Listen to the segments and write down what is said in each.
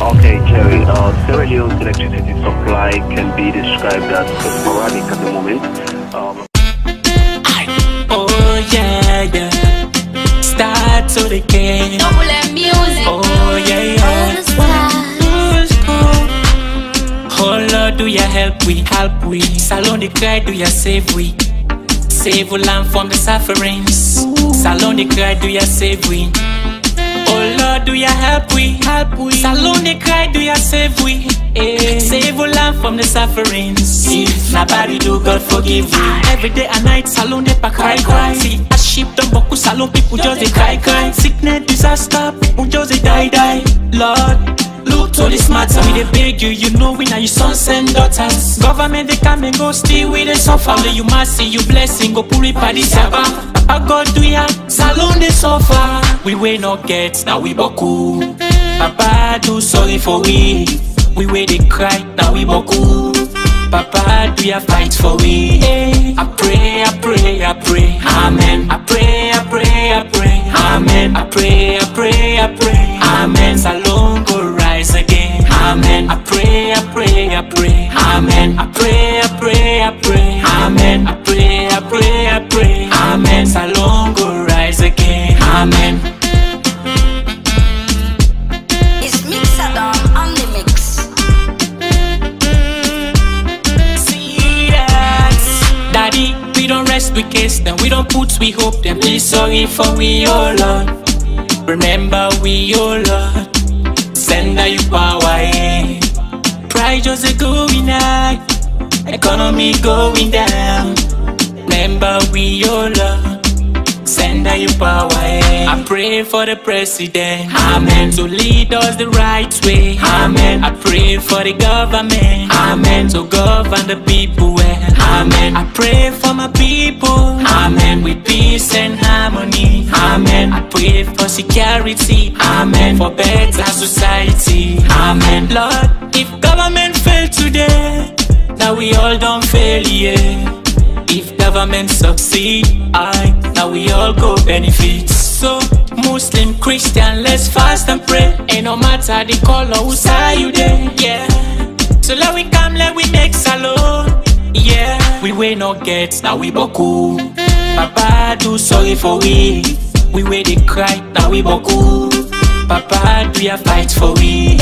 Okay, Jerry. Uh, Sierra Leone's electricity supply can be described as sporadic at the moment. Um, Oh yeah, yeah. Start to the game. Double M music. Oh yeah, yeah. Oh Lord, do ya help we, help we. Salone the cry, do ya save we. Save we land from the sufferings. Salone the cry, do ya save we. Oh Lord, do you help we, help we. Salone the cry, do you save we. Eh. Save we land from the sufferings. If nobody do, God forgive we. Every day and night, salone they pa cry, cry. See, a sheep don't boku salone people just they cry, cry. Sickness, disaster, people just they die, die. Lord. This matter, we dey beg you, you know we now your sons and daughters. Government they come and go, still we dey suffer. Only you mercy, you blessing, go by the saba. Papa God do ya, salone they suffer. We will not get, now we boku. Papa do sorry for we. We wait they cry, now we boku. Papa do ya fight for we. Eh, I pray, I pray, I pray, amen. I pray, amen. I pray, I pray, I pray, amen. I pray, I pray, I pray, amen. I pray, I pray, I pray, amen. Salone go rise again, amen. It's Mixadon on the mix. See that Daddy, we don't rest we case them, we don't put we hope them. Please sorry for we, oh Lord. Remember we, oh Lord. Just a going high, economy going down. Remember we, all Lord. Send out your power, eh. I pray for the president, amen. To lead us the right way, amen. I pray for the government, amen. To govern the people, well, amen. I pray for my people, amen. With peace and harmony, amen. I pray for security, amen. For better society, amen. Lord, if government fail today, now we all don't fail, yeah. If government succeed, I now we all go benefit. So Muslim, Christian, let's fast and pray. Ain't no matter the color, whose side you there, yeah. So let we come, let we make salone, yeah. We will not get, now we boku. Papa do sorry for we. We wait they cry, now we boku. Papa do ya fight for we.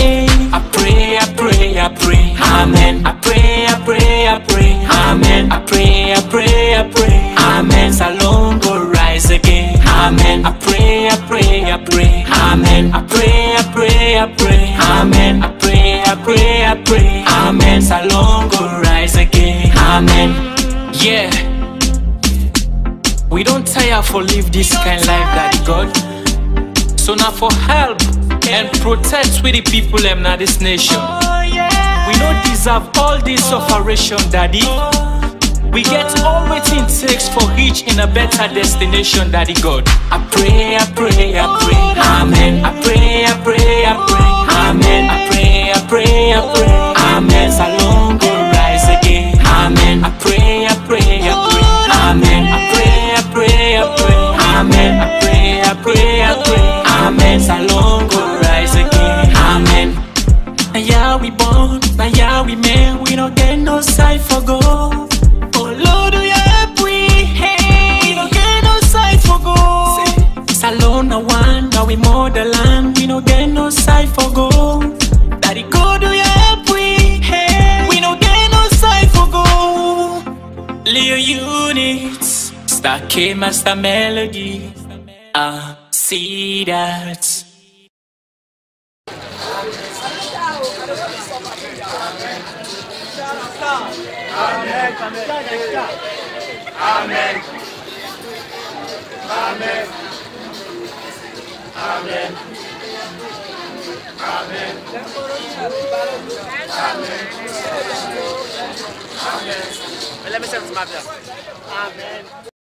I pray, I pray, I pray, amen. I pray, I pray, I pray, amen. I pray, I pray, I pray, amen. I pray, I pray, I pray, amen. I pray, I pray, I pray, amen. Salone go rise again, amen. Yeah. We don't tire for live this kind life, Daddy God. So now for help and protect with the people them now this nation. Oh, we don't deserve all this sufferation, Daddy. Oh. We get all waiting takes for each in a better destination, Daddy God. I pray, I pray, I pray, Amen. I pray, I pray, I pray, Amen. I pray, I pray, I pray, units, Star K Master Melody. Ah, see that. Amen. Amen. Amen. Amen. Amen. Let me say this, my brother. Amen.